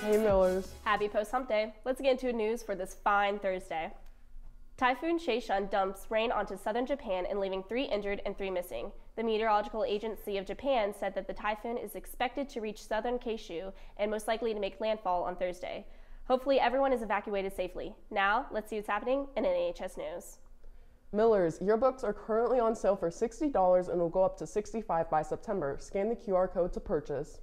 Hey Millers. Happy post hump day. Let's get into news for this fine Thursday. Typhoon Shanshan dumps rain onto southern Japan and leaving three injured and three missing. The Meteorological Agency of Japan said that the typhoon is expected to reach southern Kyushu and most likely to make landfall on Thursday. Hopefully, everyone is evacuated safely. Now, let's see what's happening in NHS news. Millers, yearbooks are currently on sale for $60 and will go up to $65 by September. Scan the QR code to purchase.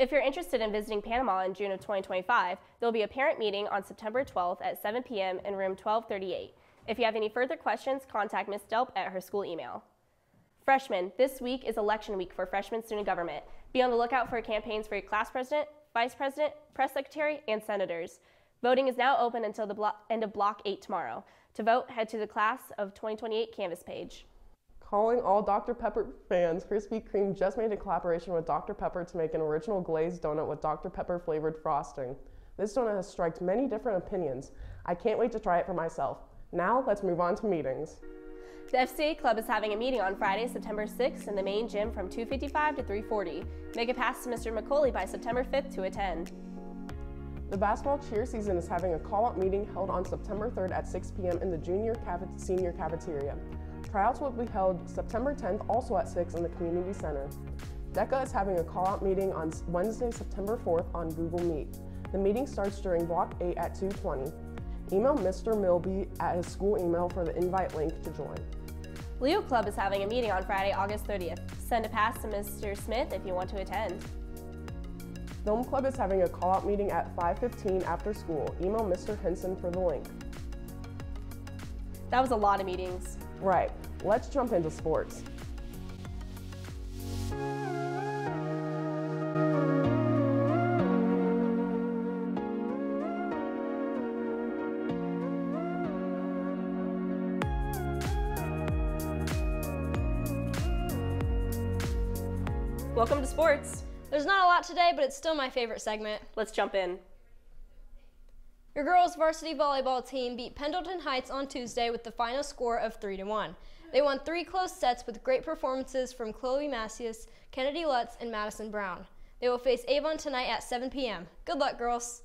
If you're interested in visiting Panama in June of 2025, there'll be a parent meeting on September 12th at 7 p.m. in room 1238. If you have any further questions, contact Ms. Delp at her school email. Freshmen, this week is election week for freshman student government. Be on the lookout for campaigns for your class president, vice president, press secretary, and senators. Voting is now open until the end of Block 8 tomorrow. To vote, head to the Class of 2028 Canvas page. Calling all Dr. Pepper fans, Krispy Kreme just made a collaboration with Dr. Pepper to make an original glazed donut with Dr. Pepper flavored frosting. This donut has struck many different opinions. I can't wait to try it for myself. Now, let's move on to meetings. The FCA Club is having a meeting on Friday, September 6th in the main gym from 2.55 to 3.40. Make it past to Mr. McCauley by September 5th to attend. The basketball cheer season is having a call-out meeting held on September 3rd at 6 p.m. in the junior senior cafeteria. Tryouts will be held September 10th, also at 6 in the Community Center. DECA is having a call-out meeting on Wednesday, September 4th on Google Meet. The meeting starts during Block 8 at 2.20. Email Mr. Milby at his school email for the invite link to join. Leo Club is having a meeting on Friday, August 30th. Send a pass to Mr. Smith if you want to attend. Film Club is having a call-out meeting at 5.15 after school. Email Mr. Henson for the link. That was a lot of meetings. Right, let's jump into sports. Welcome to sports. There's not a lot today, but it's still my favorite segment. Let's jump in. Your girls varsity volleyball team beat Pendleton Heights on Tuesday with the final score of 3 to 1. They won three close sets with great performances from Chloe Massius, Kennedy Lutz, and Madison Brown. They will face Avon tonight at 7 p.m. Good luck, girls.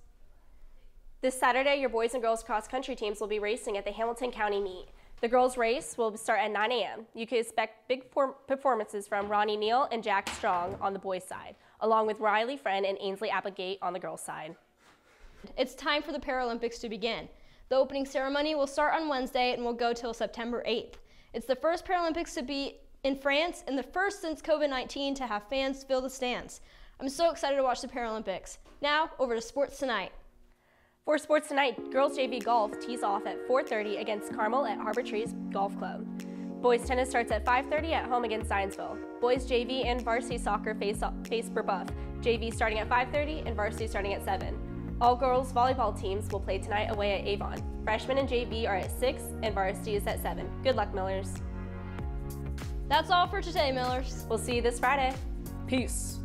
This Saturday, your boys and girls cross country teams will be racing at the Hamilton County meet. The girls' race will start at 9 a.m. You can expect big performances from Ronnie Neal and Jack Strong on the boys' side, along with Riley Friend and Ainsley Applegate on the girls' side. It's time for the Paralympics to begin. The opening ceremony will start on Wednesday and will go till September 8th. It's the first Paralympics to be in France and the first since COVID-19 to have fans fill the stands. I'm so excited to watch the Paralympics. Now, over to sports tonight. For sports tonight, girls JV golf tees off at 4.30 against Carmel at Harbor Trees Golf Club. Boys tennis starts at 5.30 at home against Zionsville. Boys JV and varsity soccer face, face Brebeuf. JV starting at 5.30 and varsity starting at 7. All girls volleyball teams will play tonight away at Avon. Freshmen and JV are at 6 and varsity is at 7. Good luck, Millers. That's all for today, Millers. We'll see you this Friday. Peace.